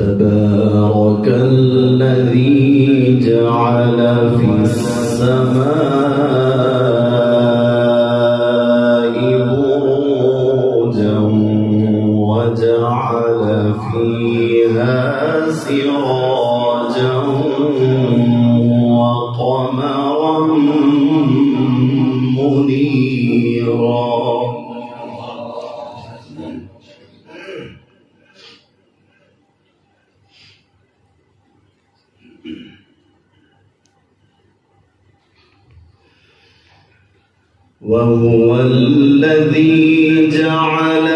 تبارك الذي جعل في السماء وهو الذي جعل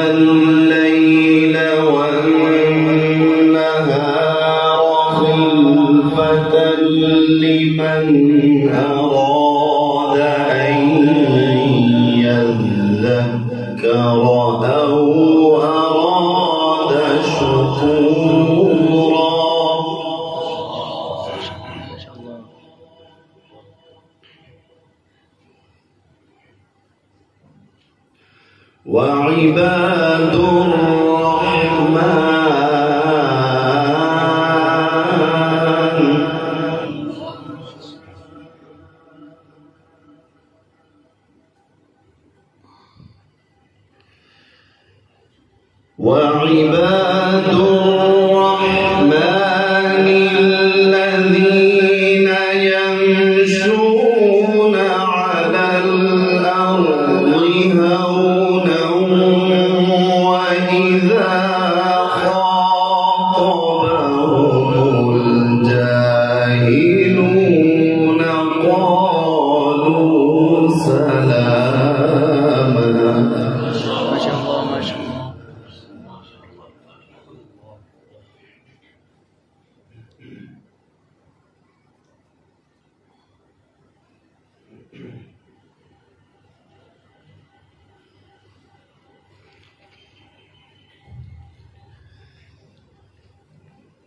وعباد الرحمن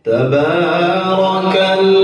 تبارك الله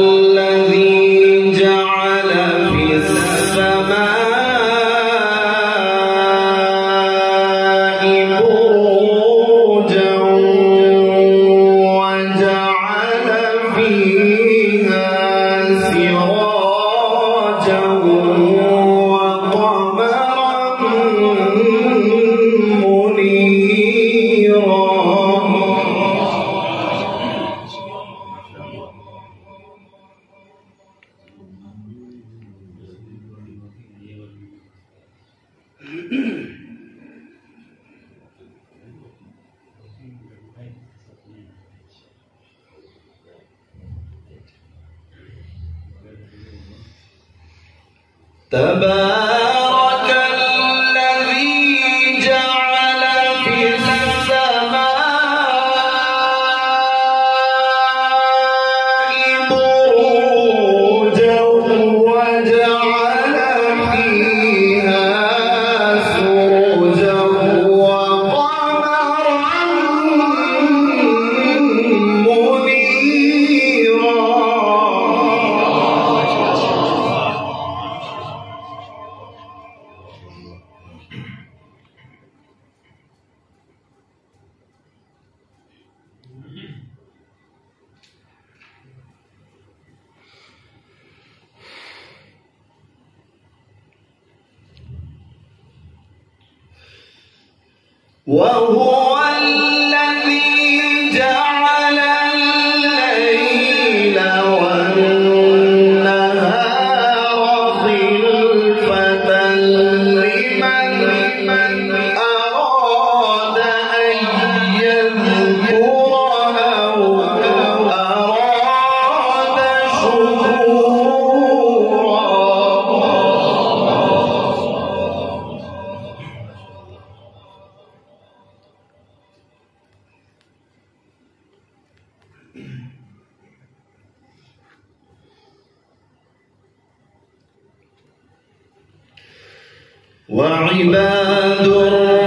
تبارك 无恶 وعباد الرحمن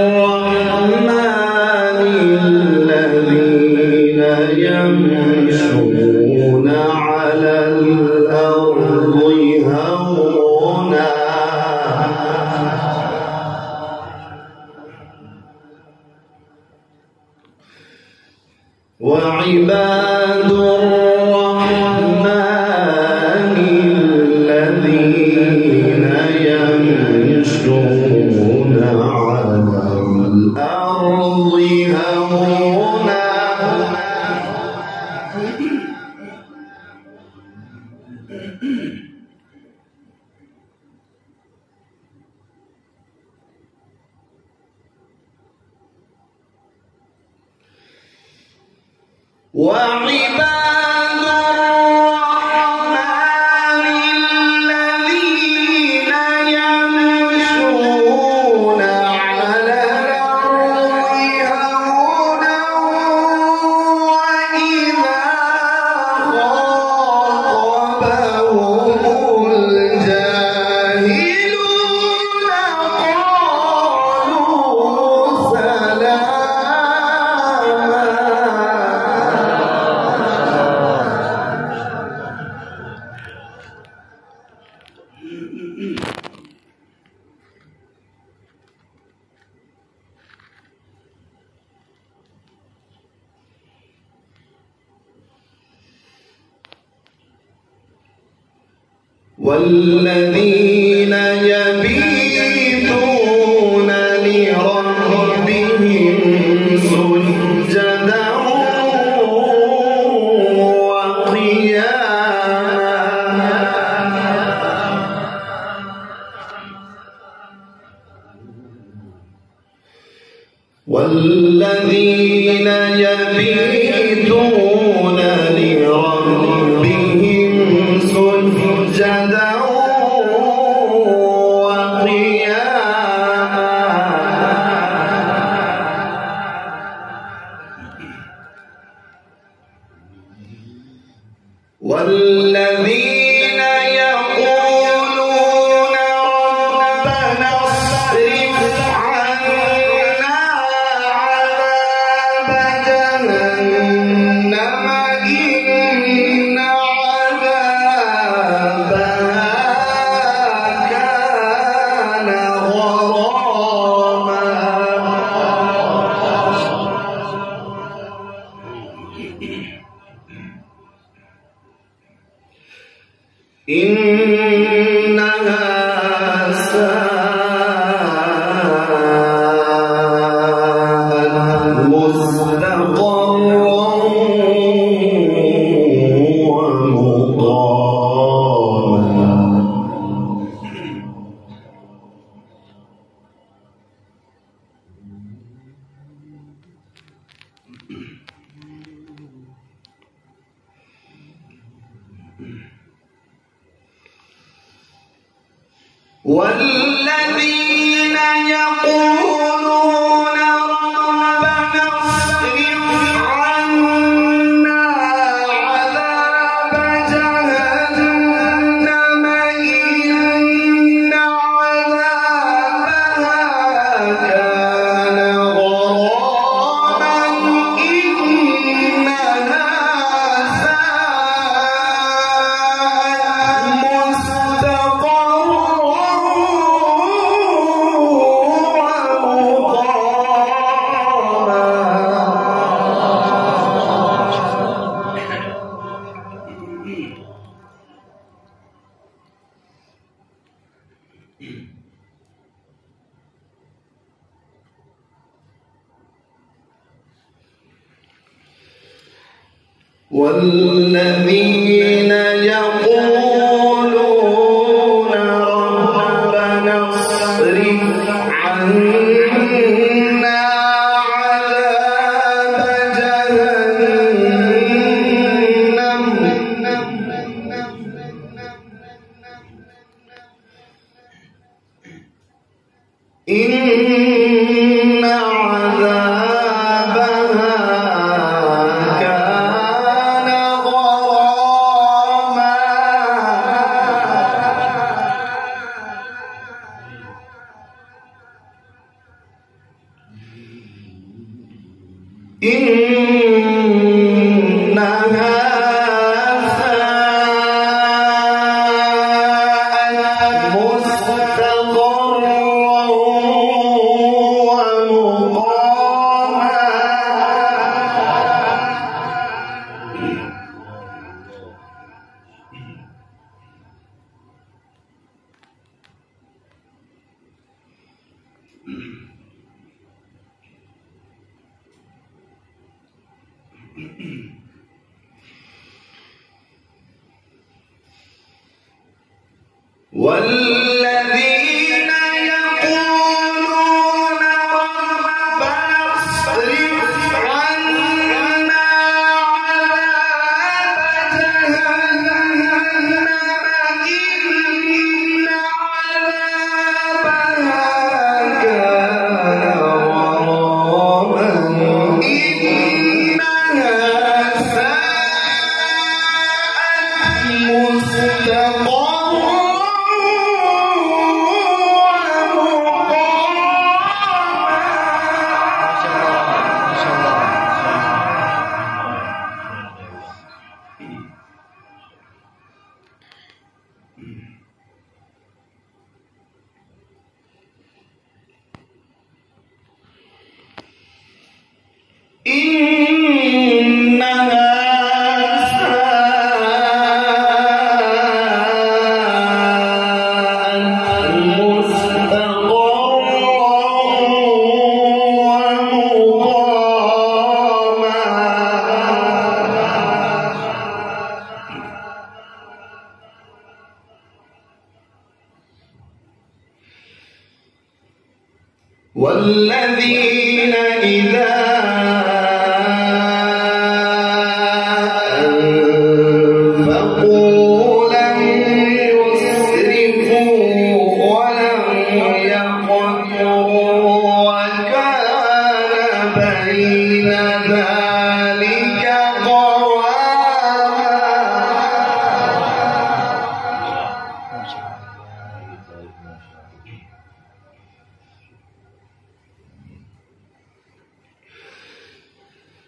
والذين والذي والذين يقولون ربنا اصرف عنا جهنم. إن والذين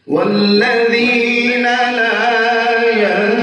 والذين لا ينفقون